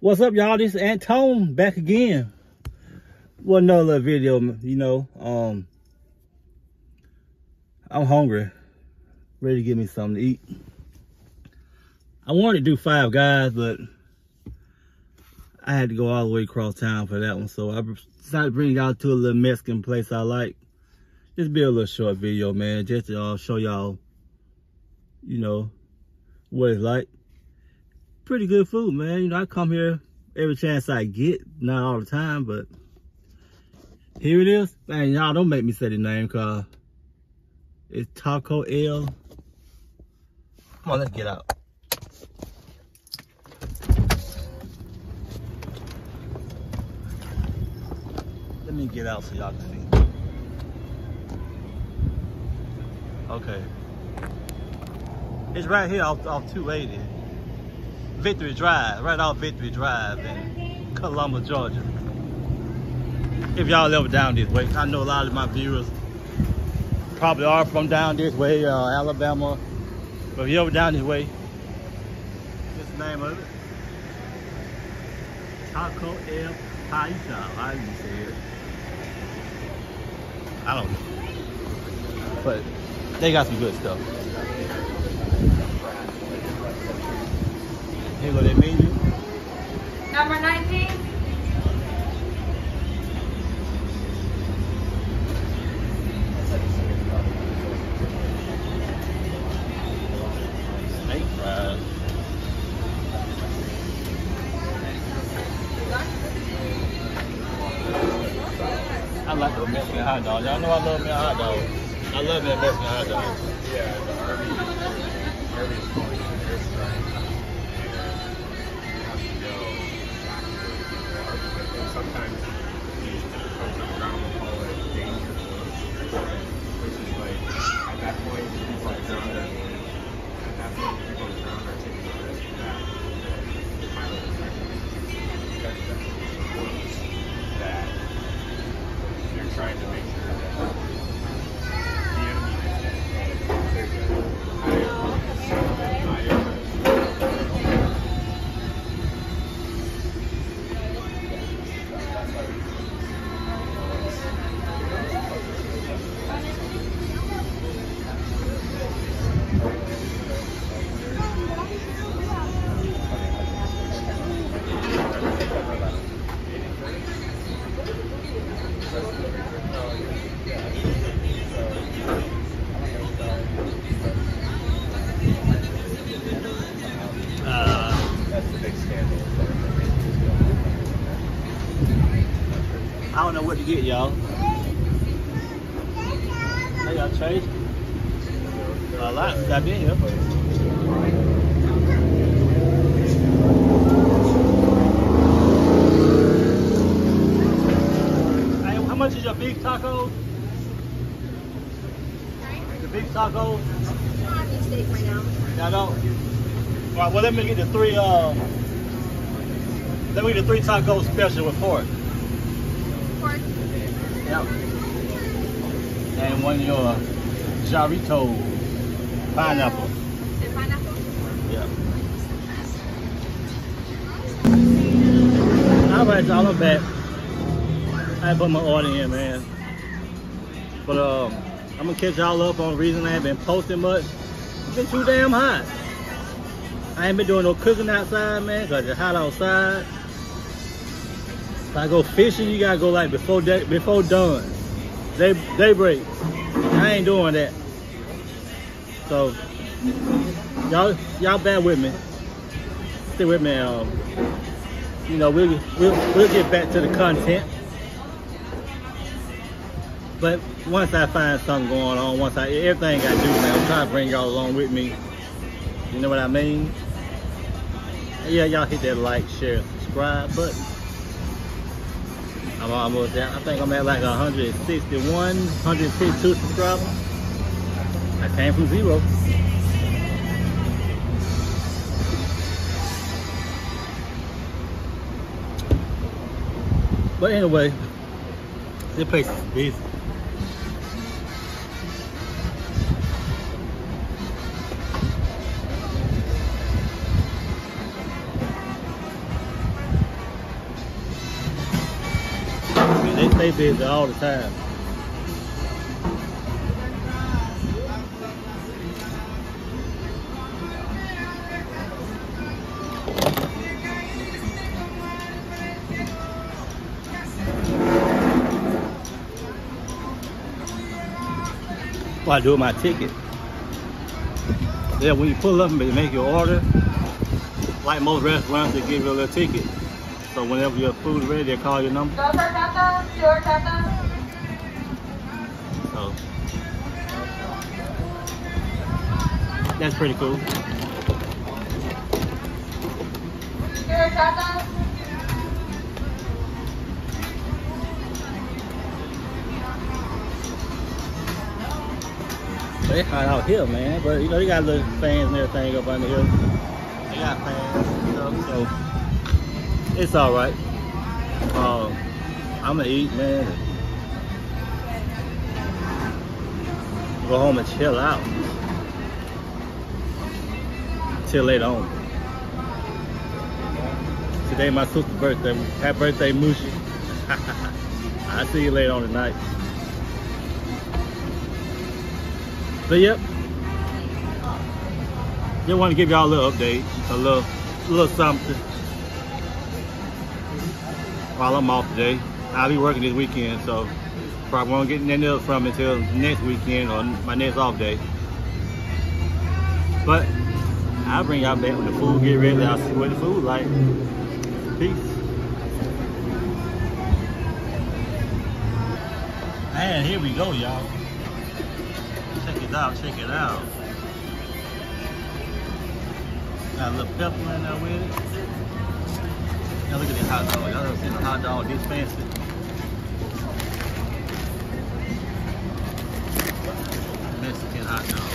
What's up, y'all? This is Antone back again. Well, another little video, you know. Um, I'm hungry. Ready to get me something to eat. I wanted to do Five Guys, but I had to go all the way across town for that one. So I decided to bring y'all to a little Mexican place I like. Just be a little short video, man. Just to uh, show y'all, you know, what it's like pretty good food, man. You know, I come here every chance I get, not all the time, but here it is. Man, y'all don't make me say the name, cause it's Taco El. Come on, let's get out. Let me get out so y'all can see. Okay. It's right here off, off 280. Victory Drive, right off Victory Drive in Columbus, Georgia. If y'all ever down this way, I know a lot of my viewers probably are from down this way, uh, Alabama. But if you ever down this way, what's the name of it? Taco El Paisa, how you say it? I don't know. But they got some good stuff. Here go their menu. Number 19. Snake fries. I like the Mexican hot dog. Y'all know I love me a hot dog. I love that Mexican hot dog. Yeah, sometimes Hey, y'all A lot got in here. Much is your big taco? The big taco? steak right now. Y'all don't? All right, well, let me get the three, uh, let me get the three tacos special with pork. Pork. Yep. And one of your Jarrito pineapple. And pineapple. Yeah. All right, y'all, I'm back. I put my order in, man. But um, I'm gonna catch y'all up on the reason I haven't been posting much. It's been too damn hot. I ain't been doing no cooking outside, man, cause it's hot outside. If I go fishing, you gotta go like before day, before dawn, day daybreak. I ain't doing that. So y'all y'all bear with me. Stay with me. Um, you know we'll we'll we'll get back to the content. But once I find something going on, once I everything I do, man, I'm trying to bring y'all along with me. You know what I mean? Yeah, y'all hit that like, share, subscribe button. I'm almost there. I think I'm at like 161, 162 subscribers. I came from zero. But anyway, this place is busy. Stay busy all the time. I do my ticket. Yeah, when you pull up and make your order, like most restaurants, they give you a little ticket. So whenever your food's ready, they call your number. Go for taco, your. So that's pretty cool. Your. They hot out here, man. But you know, they got little fans and everything up under here. They got fans and stuff, so it's all right. Um, I'm gonna eat, man. Go home and chill out till later on. Today my sister's birthday. Happy birthday, Mushi. I'll see you later on tonight. But yep. Just want to give y'all a little update, a little, little something. While I'm off today, I'll be working this weekend, so probably won't get nothing else from until next weekend or my next off day. But I'll bring y'all back when the food get ready. I'll see what the food like. Peace. And here we go, y'all. Check it out, check it out. Got a little pepper in there with it. Now look at this hot dog. Y'all ever seen a hot dog this fancy? Mexican hot dog.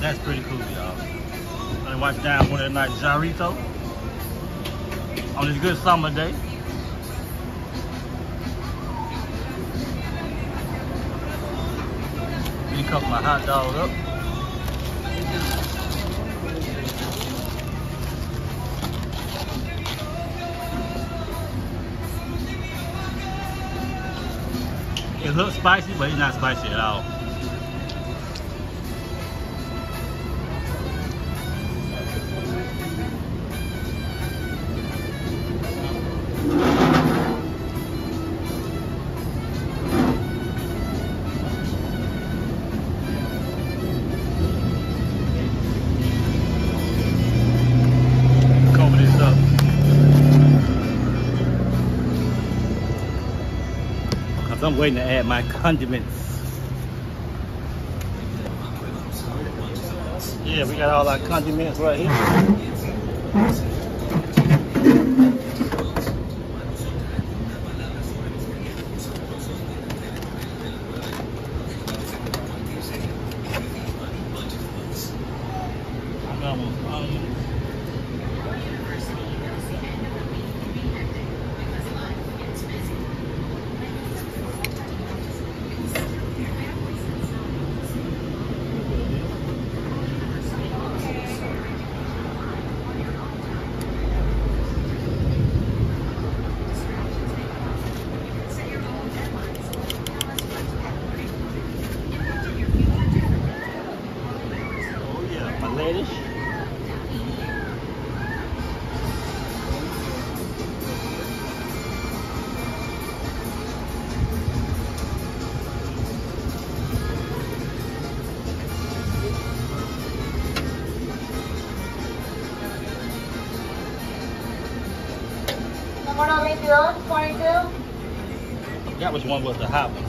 That's pretty cool, y'all. I watch down one the night Jarrito on this good summer day. Me cook my hot dog up. It looks spicy, but it's not spicy at all. I'm waiting to add my condiments. Yeah, we got all our condiments right here. 22, 22. That was one was the hot one.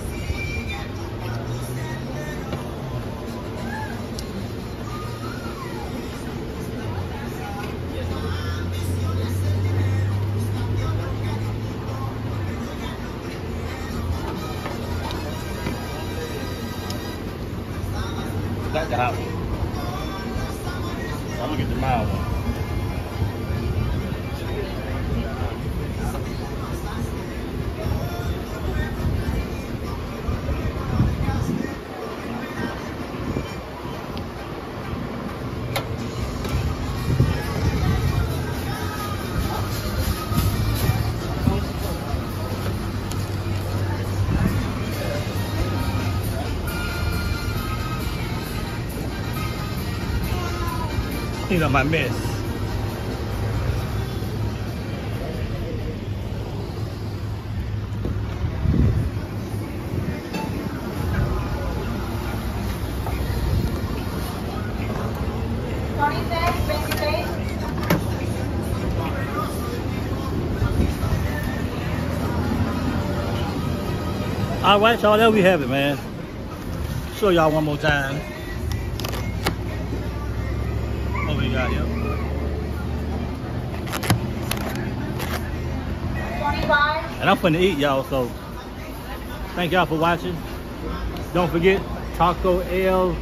That's the hot one. I'm gonna get the mild one. Clean up my mess. Twenty-six, fifty-eight. All right, y'all, there we have it, man. Show y'all one more time. We? Twenty-five. And I'm finna eat, y'all, so thank y'all for watching. Don't forget, Taco El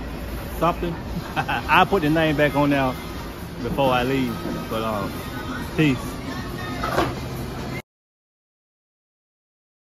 something. I'll put the name back on now before I leave. But um, peace.